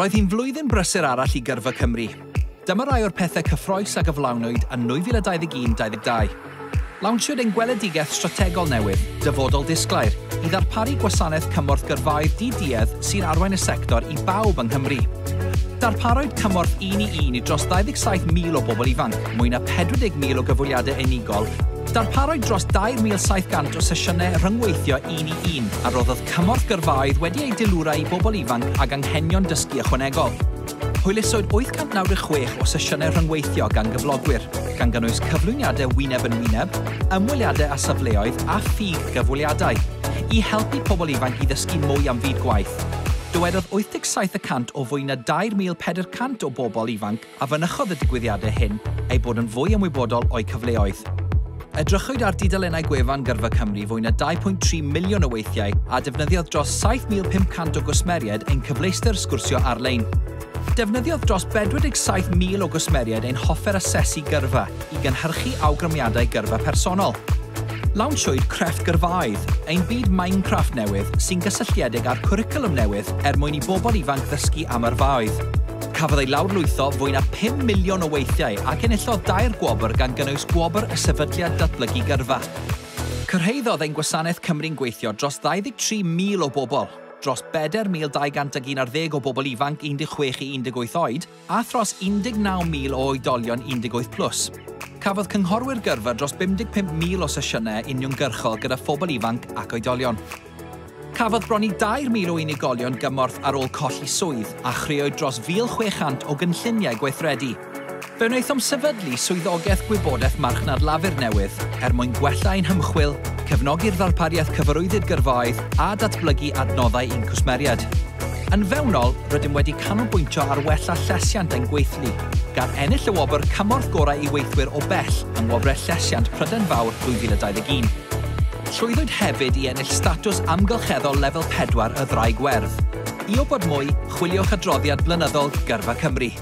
Roedd hi'n flwyddyn brysur arall i gyrfa Cymru. Dyma rai o'r pethau cyffroes a gyflawnwyd yn 2021-22. Lawnsiwyd ein gweledigaeth strategol newydd, dyfodol disglair, i ddarparu gwasanaeth cymorth gyrfaoedd di-diedd sy'n arwain y sector i bawb yng Nghymru. Darparwyd cymorth un i un i dros 27,000 o bobl ifanc, mwy na 40,000 o gyfweliadau unigol, Darparwyd dros 2,700 o sesiynau rhyngweithio un i un a roddodd cymorth gyrfaoedd wedi ei dilwra i bobl ifanc ag anghenion dysgu ychwanegol. Hwyluswyd 896 o sesiynau rhyngweithio gan gyflogwyr, gan gynnwys cyflwyniadau wyneb yn wyneb, ymwyliadau a safleoedd a ffug gyfweliadau, i helpu pobl ifanc i ddysgu mwy am fyd gwaith Dywedodd 87% o fwy na 2,400 o bobl ifanc a fynychodd y digwyddiadau hyn ei bod yn fwy ymwybodol o'i cyfleoedd. Edrychwyd ar didalennau gwefan Gyrfa Cymru fwy na 2.3 miliwn o weithiau a defnyddiodd dros 7,500 o gwsmeriad ein cyfleistr sgwrsio ar-lein. Defnyddiodd dros 47,000 o gwsmeriad ein hoffer asesu gyrfa i gynhyrchu awgrymiadau gyrfa personol. Lawnsiwyd Crefft Gyrfaoedd, ein byd Minecraft newydd sy'n gysylltiedig â'r cwricwlwm newydd er mwyn i bobl ifanc ddysgu am yrfaoedd. Cafodd ei lawrlwytho fwy na 5 miliwn o weithiau ac enillodd dair gwobr gan gynnwys gwobr y sefydliad datblygu gyrfa. Cyrheiddodd ein gwasanaeth Cymru'n gweithio dros 23,000 o bobl, dros 4,211 o bobl ifanc 16 i 18 oed a thros 19,000 o oedolion 18 plus cafodd cynghorwyr gyrfa dros 55,000 o sesiynau uniongyrchol gyda phobl ifanc ac oedolion. Cafodd bron i 2,000 o unigolion gymorth ar ôl colli swydd a chreoed dros 1,600 o gynlluniau gweithredu. Fe wnaethom sefydlu swyddogaeth gwybodaeth marchnad lafur newydd er mwyn gwella ein hymchwil, cefnogi'r ddarpariaeth cyfarwyddyd gyrfaoedd a datblygu adnoddau un cwsmeriad. Yn fewnol, rydym wedi canolbwyntio ar wella llesiant ein gweithlu, gan ennill y wobr cymorth gorau i weithwyr o bell yng ngwobrau llesiant Pryden Fawr 2021. Llwyddwyd hefyd i ennill statws amgylcheddol lefel 4 y ddrau gwerth. I o bod mwy, chwiliwch adroddiad blynyddol Gyrfa Cymru.